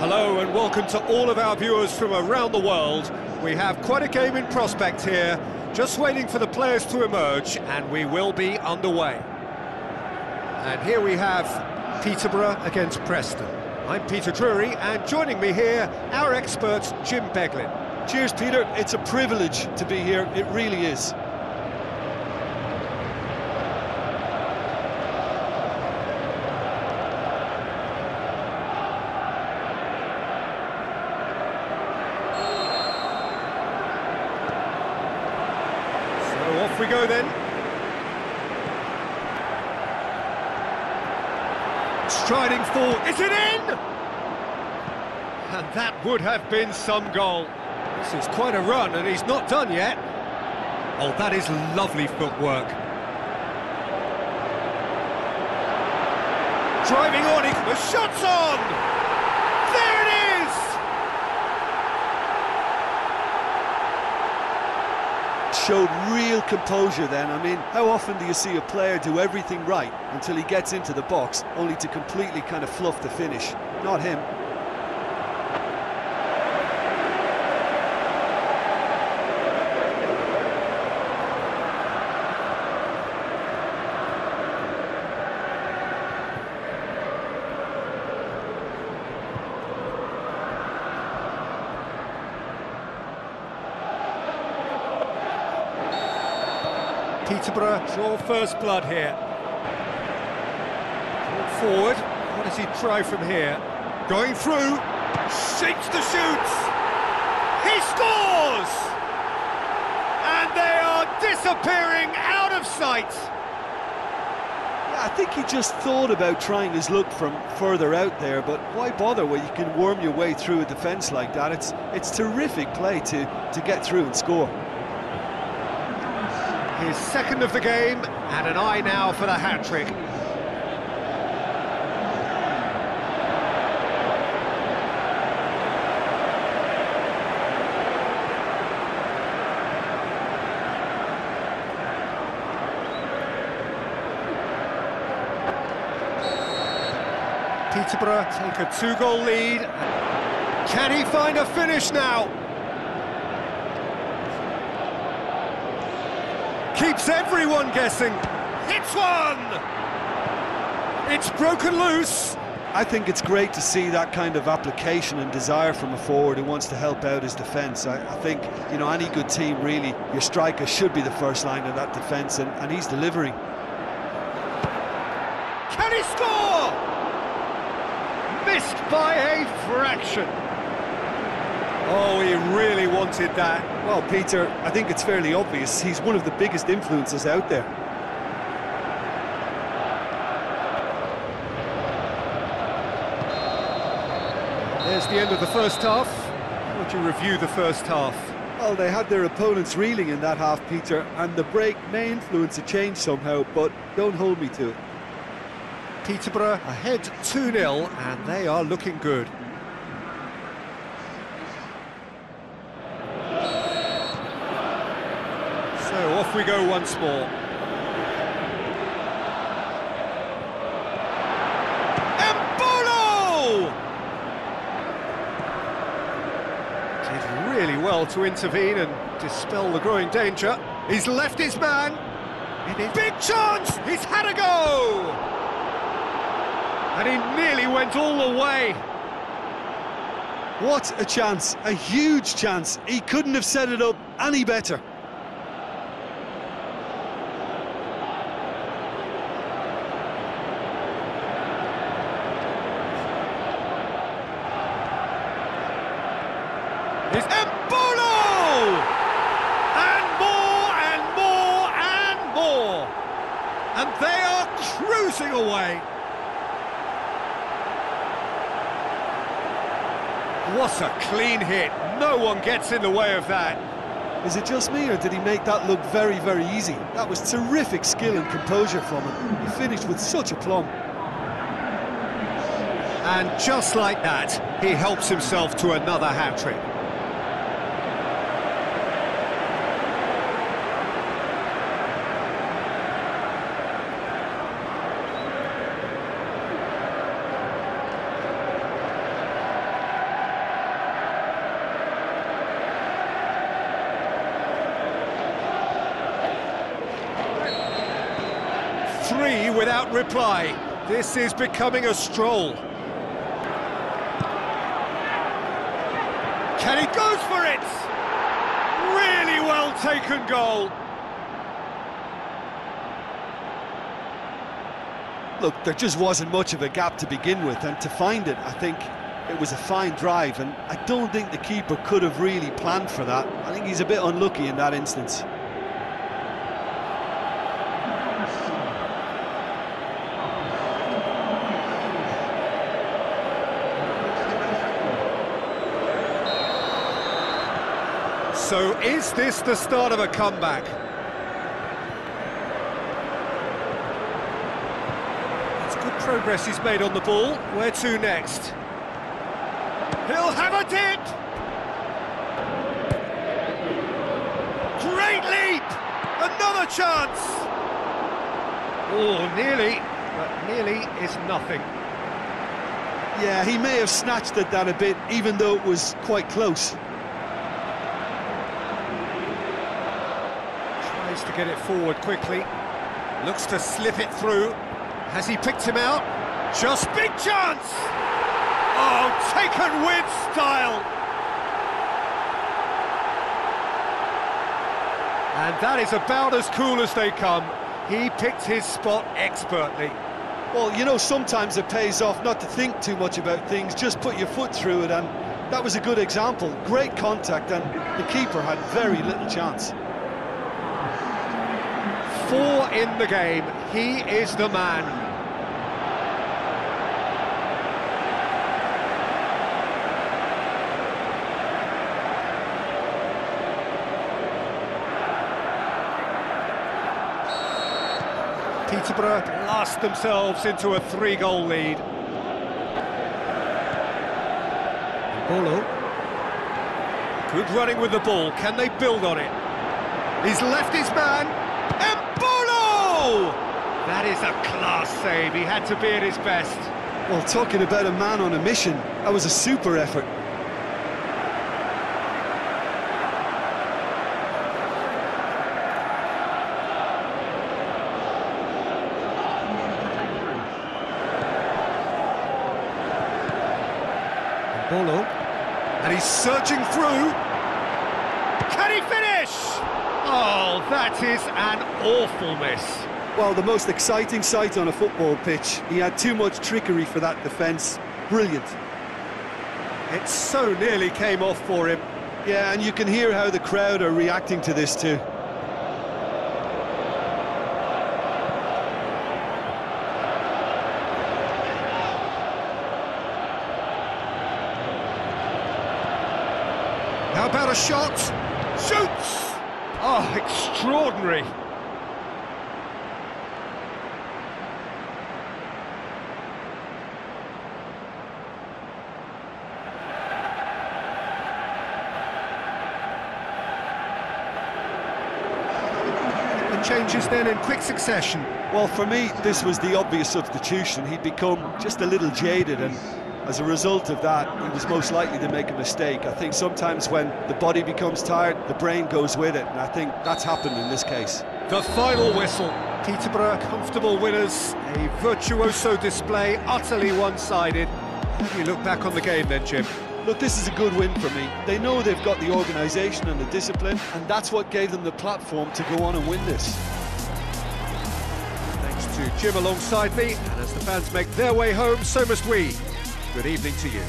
Hello and welcome to all of our viewers from around the world. We have quite a game in prospect here, just waiting for the players to emerge, and we will be underway. And here we have Peterborough against Preston. I'm Peter Drury, and joining me here, our expert, Jim Beglin. Cheers, Peter. It's a privilege to be here. It really is. So off we go then. Striding forward, is it in? And that would have been some goal. This is quite a run, and he's not done yet. Oh, that is lovely footwork. Driving on, he, the shot's on! There it is! Showed real composure then. I mean, how often do you see a player do everything right until he gets into the box, only to completely kind of fluff the finish? Not him. Peterborough draw first blood here. Brought forward. What does he try from here? Going through. Shakes the shoots. He scores! And they are disappearing out of sight. Yeah, I think he just thought about trying his luck from further out there, but why bother when you can worm your way through a defence like that? It's it's terrific play to, to get through and score. His second of the game, and an eye now for the hat-trick. Peterborough take a two-goal lead. Can he find a finish now? Keeps everyone guessing. Hits one! It's broken loose. I think it's great to see that kind of application and desire from a forward who wants to help out his defence. I, I, think, you know, any good team, really, your striker should be the first line of that defence, and, and he's delivering. Can he score? Missed by a fraction. Oh, he really wanted that. Well, Peter, I think it's fairly obvious. He's one of the biggest influences out there. There's the end of the first half. How would you review the first half? Well, they had their opponents reeling in that half, Peter, and the break may influence a change somehow, but don't hold me to it. Peterborough ahead 2-0, and they are looking good. So off we go once more. Did really well to intervene and dispel the growing danger. He's left his man. Big chance! He's had a go! And he nearly went all the way. What a chance, a huge chance. He couldn't have set it up any better. It's Embolo! And more and more and more. And they are cruising away. What a clean hit. No one gets in the way of that. Is it just me, or did he make that look very, very easy? That was terrific skill and composure from him. He finished with such aplomb. And just like that, he helps himself to another hat-trick. Three without reply. This is becoming a stroll. Kenny goes for it! Really well taken goal. Look, there just wasn't much of a gap to begin with, and to find it, I think it was a fine drive, and I don't think the keeper could have really planned for that. I think he's a bit unlucky in that instance. So is this the start of a comeback? It's good progress he's made on the ball. Where to next? He'll have a dip! Great leap! Another chance! Oh, nearly, but nearly is nothing. Yeah, he may have snatched at that a bit, even though it was quite close. To get it forward quickly. Looks to slip it through. Has he picked him out? Just big chance! Oh, taken with style! And that is about as cool as they come. He picked his spot expertly. Well, you know, sometimes it pays off not to think too much about things, just put your foot through it, and that was a good example. Great contact, and the keeper had very little chance. Four in the game. He is the man. Peterborough blast themselves into a three-goal lead. Bolo. Good running with the ball. Can they build on it? He's left his man. That is a class save. He had to be at his best. Well, talking about a man on a mission, that was a super effort. Bolo. And he's searching through. Can he finish? Oh, that is an awful miss. Well, the most exciting sight on a football pitch. He had too much trickery for that defence. Brilliant. It so nearly came off for him. Yeah, and you can hear how the crowd are reacting to this too. How about a shot? Shoots! Oh, extraordinary. Changes then in quick succession. Well, for me, this was the obvious substitution. He'd become just a little jaded, and as a result of that, he was most likely to make a mistake. I think sometimes when the body becomes tired, the brain goes with it, and I think that's happened in this case. The final whistle. Peterborough comfortable winners. A virtuoso display, utterly one-sided. How do you look back on the game then, Jim? Look, this is a good win for me. They know they've got the organisation and the discipline, and that's what gave them the platform to go on and win this. Thanks to Jim alongside me, and as the fans make their way home, so must we. Good evening to you.